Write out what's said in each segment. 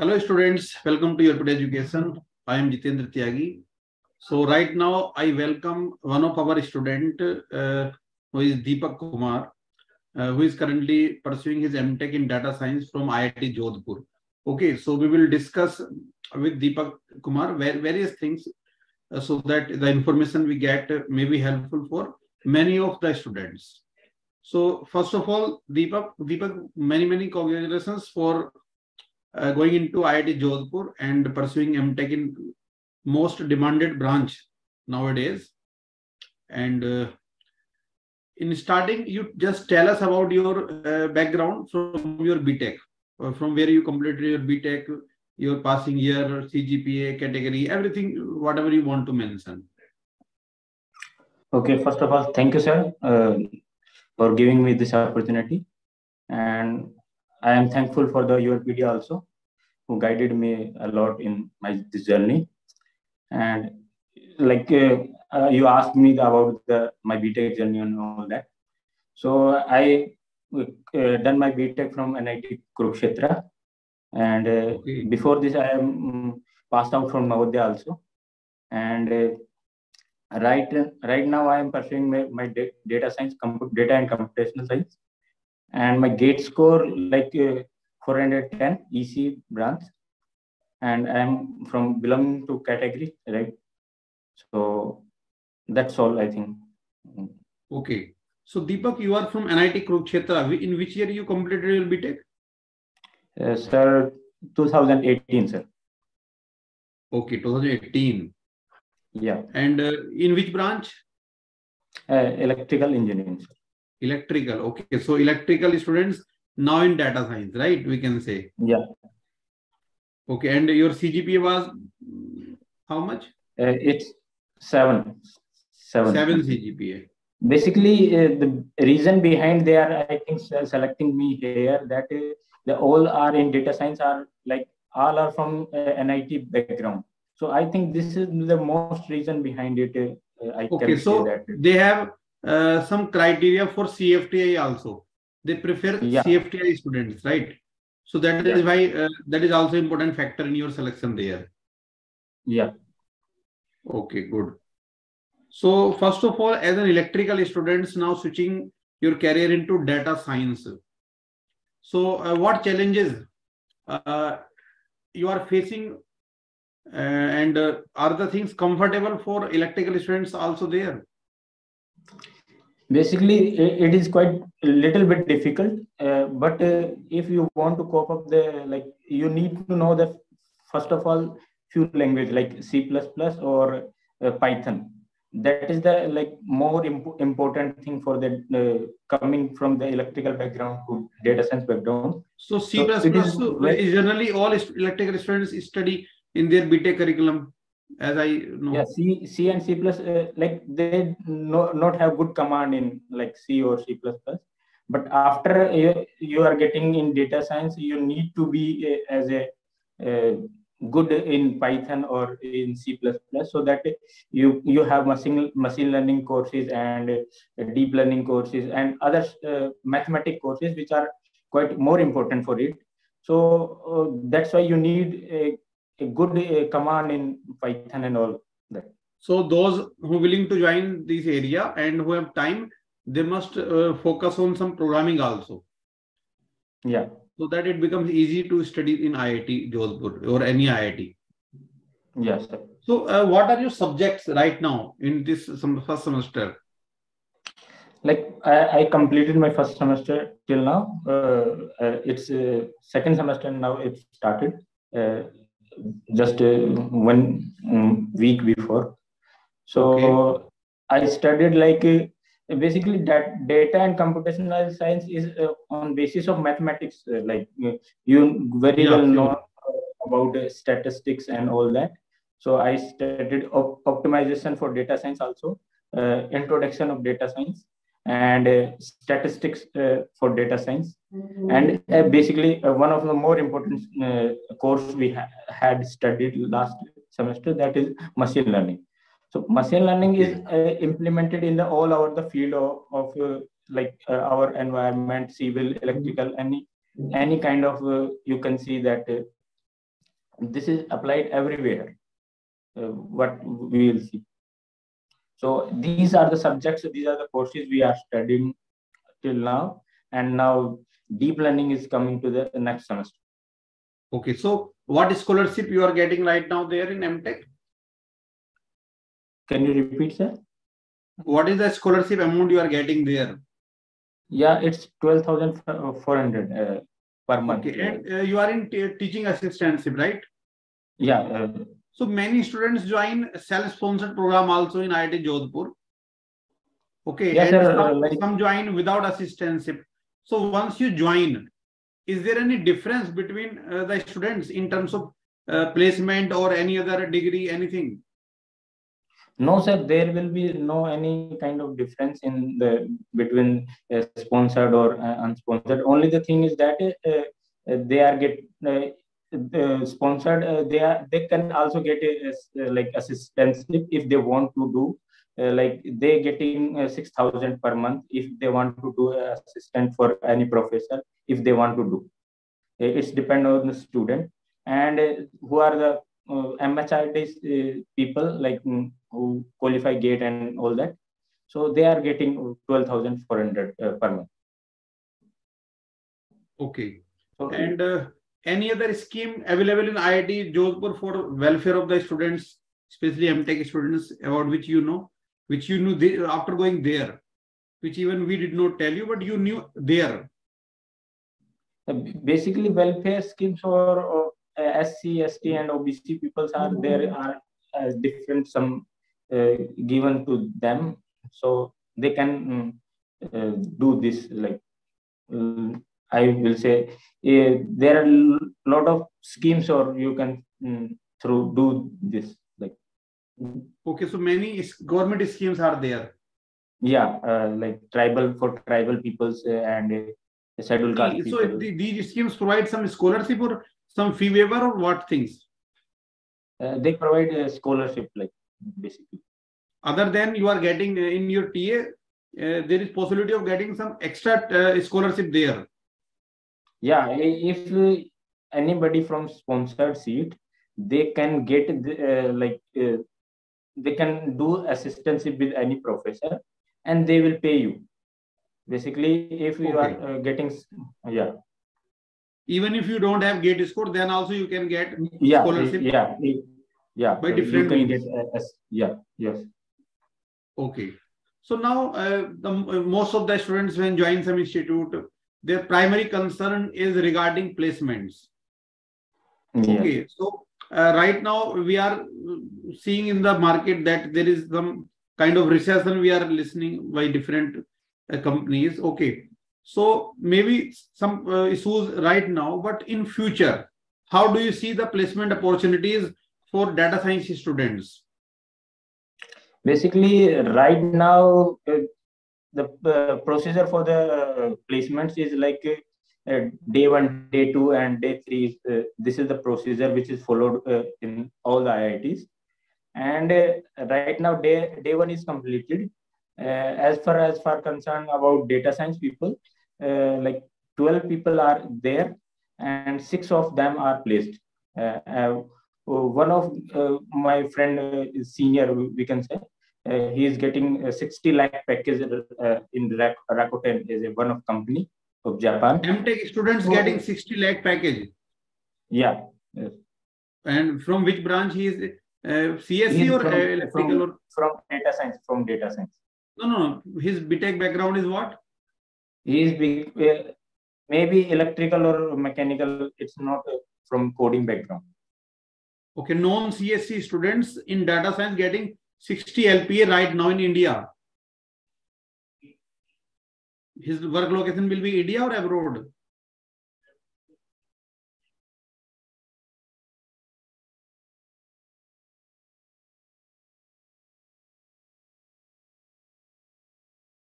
Hello students, welcome to Your Education. I am Jitendra Tyagi. So right now I welcome one of our student uh, who is Deepak Kumar, uh, who is currently pursuing his MTech in data science from IIT Jodhpur. Okay, so we will discuss with Deepak Kumar various things uh, so that the information we get may be helpful for many of the students. So first of all, Deepak, Deepak, many, many congratulations for uh, going into IIT Jodhpur and pursuing MTech in most demanded branch nowadays. And uh, in starting, you just tell us about your uh, background from your BTech, uh, from where you completed your BTech, your passing year, CGPA, category, everything, whatever you want to mention. Okay, first of all, thank you, sir, uh, for giving me this opportunity. And I am thankful for the YourPedia also, who guided me a lot in my this journey. And like uh, uh, you asked me about the my BTech journey and all that. So I uh, done my BTech from NIT Kurukshetra, and uh, Okay. before this I am mm, passed out from Navodaya also. And uh, right right now I am pursuing my, my data science, data and computational science, and my gate score like uh, 410 EC branch, and I am from belonging to category right. So that's all I think. Okay. So Deepak, you are from NIT Kurukshetra. In which year you completed your BTech? Uh, sir, 2018, sir. Okay, 2018. Yeah, And uh, in which branch? uh, electrical engineering. Sir. Electrical. Okay, so electrical students now in data science, right? We can say. Yeah, Okay, and your CGPA was how much? uh, it's seven. Seven. Seven CGPA. basically uh, the reason behind they are i think selecting me here that uh, they all are in data science are like all are from uh, nit background so i think this is the most reason behind it uh, i Okay, can so say that they have uh, some criteria for CFTI also. They prefer Yeah. CFTI students, right? So that is Yeah. why uh, that is also important factor in your selection there. yeah Okay, good. So first of all, as an electrical students now switching your career into data science. So uh, what challenges uh, you are facing uh, and uh, are the things comfortable for electrical students also there? Basically it is quite a little bit difficult uh, but uh, if you want to cope up the like you need to know the first of all few language like c++ or uh, python. That is the like more imp- important thing for the uh, coming from the electrical background to data science background. So C++ So is is generally all electrical students study in their BTech curriculum, as I know. yeah c c and c plus uh, like they no, not have good command in like c or c plus plus but after you, you are getting in data science you need to be uh, as a uh, good in python or in c plus plus so that you you have machine machine learning courses and uh, deep learning courses and other uh, mathematic courses which are quite more important for it so uh, that's why you need a, a good uh, command in python and all that. So those who willing to join this area and who have time, they must uh, focus on some programming also, yeah so that it becomes easy to study in IIT Jodhpur or any IIT. yes sir. So uh, what are your subjects right now in this sem- first semester? like I, I completed my first semester till now uh, uh, it's uh, second semester now it started uh, just uh, one um, week before. So i studied like uh, basically that data and computational science is uh, on basis of mathematics like you very Yeah, well know about statistics and all that. So i studied op- optimization for data science also uh, introduction of data science and uh, statistics uh, for data science. And uh, basically uh, one of the more important uh, course we ha- had studied last semester that is machine learning. So machine learning is uh, implemented in the all over the field of, of uh, like uh, our environment civil electrical any any kind of uh, you can see that this is applied everywhere. Uh, what we will see. So these are the subjects, these are the courses we are studying till now. And now deep learning is coming to the next semester. Okay, so what scholarship you are getting right now there in MTech? Can you repeat, sir? What is the scholarship amount you are getting there? Yeah, it's 12,400 uh, per month. Okay, and uh, you are in teaching assistantship, right? Yeah. Uh, so many students join self-sponsored program also in IIT Jodhpur. Okay, yes, and sir, some, like... some join without assistantship. So once you join, is there any difference between uh, the students in terms of uh, placement or any other degree, anything? No, sir, there will be no any kind of difference in the between uh, sponsored or uh, unsponsored. Only the thing is that uh, they are get uh, sponsored uh, they are they can also get a, a, like assistance if they want to do uh, like they getting uh, 6000 per month if they want to do assistant for any professor if they want to do. It's depend on the student and uh, who are the uh, MHRD people like mm, who qualify gate and all that. So they are getting 12400 per month. Okay. So, and any other scheme available in IIT Jodhpur for welfare of the students, especially MTech students, about which you know, which you knew after going there, which even we did not tell you, but you knew there. Uh, basically, welfare schemes for uh, SC, ST, and OBC peoples are there are uh, different some uh, given to them, so they can um, do this like I will say uh, there are a lot of schemes or you can um, through do this like. Okay so many government schemes are there. Yeah uh, like tribal for tribal peoples uh, and uh, scheduled caste so the, these schemes provide some scholarship or some fee waiver or what things? Uh, they provide a scholarship like basically. Other than you are getting in your ta uh, there is possibility of getting some extra scholarship there yeah if anybody from sponsored seat they can get uh, like uh, they can do assistantship with any professor and they will pay you. Basically if you okay. are uh, getting yeah. Even if you don't have gate score then also you can get yeah scholarship. yeah yeah by different you can get, uh, yeah yes. Okay. So now uh, the most of the students when join some institute their primary concern is regarding placements. Yeah. Okay, so uh, right now we are seeing in the market that there is some kind of recession we are listening by different uh, companies. Okay, so maybe some uh, issues right now, but in future, how do you see the placement opportunities for data science students? Basically, right now, uh, the uh, procedure for the uh, placements is like uh, day one, day two, and day three. Uh, this is the procedure which is followed uh, in all the IITs. And uh, right now, day day one is completed. as far as far concerned about data science people, like 12 people are there, and six of them are placed. one of my friend is senior, we can say, uh, he is getting a 60 lakh package uh, in Rakuten is a one of company of Japan. MTech students getting 60 lakh package. Yeah. Yes. And from which branch he is? Uh, CSE or from, electrical from, or from data science? From data science. No, no. no. His BTech background is what? He is big, uh, maybe electrical or mechanical. It's not uh, from coding background. Okay, non CSE students in data science getting 60 LPA right now in India. His work location will be India or abroad?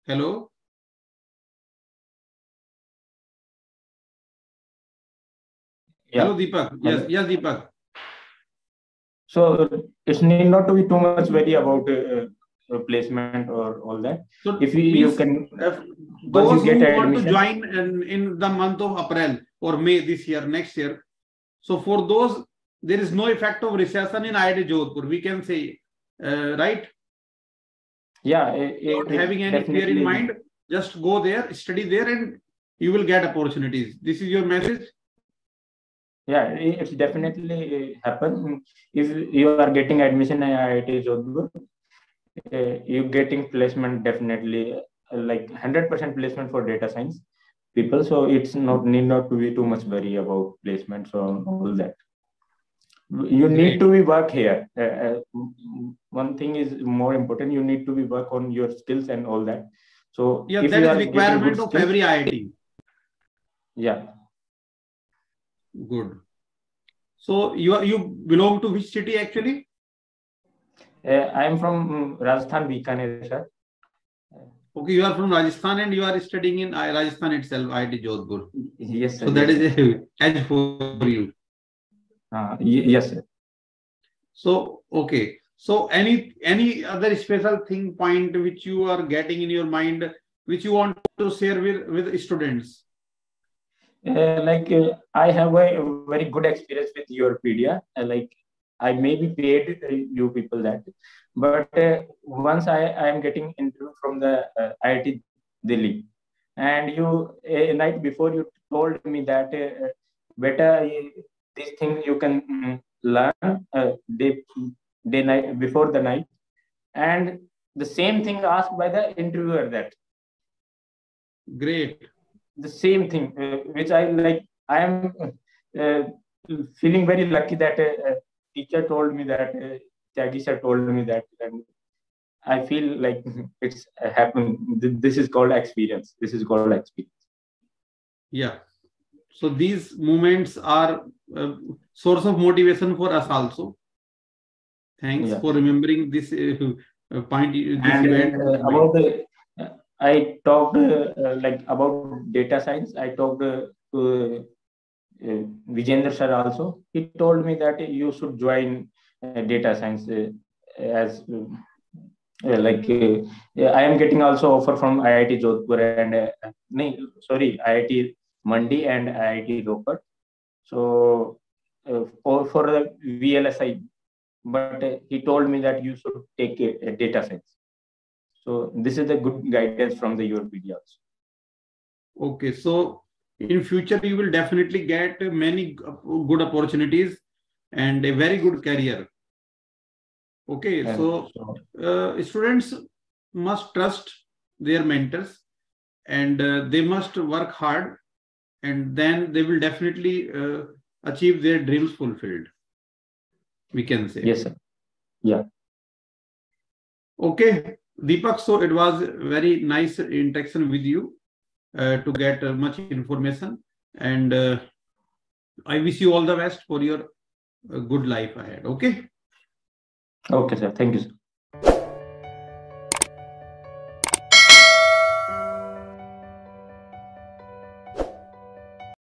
Hello? Yeah. Hello, Deepak. Yes, yes, Deepak. So it need not to be too much worry about uh, uh, placement or all that. So if you, you can, those you get who want to join in, in the month of April or May this year, next year. So for those there is no effect of recession in IIT Jodhpur. We can say, uh, right? Yeah. It, Not having any fear in mind, just go there, study there, and you will get opportunities. This is your message? Yeah, it's definitely happen. If you are getting admission in IIT Jodhpur, uh, you getting placement definitely like 100% placement for data science people. So it's not need not to be too much worry about placement so all that. You need to be work here. Uh, one thing is more important you need to be work on your skills and all that. So yeah that is requirement of skills, every iit yeah good so you are, you belong to which city actually uh, i am from rajasthan bikaner sir Okay, you are from Rajasthan and you are studying in Rajasthan itself, IIT Jodhpur. Yes, sir. So that is a edge for you. Uh, yes, sir. So, okay. So any any other special thing point which you are getting in your mind, which you want to share with, with students? Uh, like uh, I have a very good experience with YourPedia. Uh, like I may be paid uh, you people that, but uh, once I, I am getting interview from the IIT Delhi, and you a night before you told me that better this thing you can mm, learn day day night before the night, and the same thing asked by the interviewer that. Great. The same thing, uh, which I like. I am uh, feeling very lucky that uh, teacher told me that Tyagi sir told me that, and I feel like it's happened. This is called experience. This is called experience. Yeah. So these moments are a source of motivation for us also. Thanks yeah. for remembering this uh, point. This and, event. Uh, about the, uh, I talked uh, like about data science. I talked uh, to uh, Vijender sir also. He told me that you should join uh, data science uh, as uh, like I am getting also offer from IIT Jodhpur and no, sorry IIT Mandi and IIT Ropar. So for, for the VLSI, but he told me that you should take a, a data science. So this is a good guidance from the YourPedia also. Okay, so in future you will definitely get many good opportunities and a very good career Okay, so uh, students must trust their mentors and uh, they must work hard and then they will definitely uh, achieve their dreams fulfilled. We can say. Yes, sir. Yeah. Okay, Deepak, so it was very nice interaction with you uh, to get uh, much information and uh, I wish you all the best for your good life ahead. Okay. Okay, sir. Thank you, sir.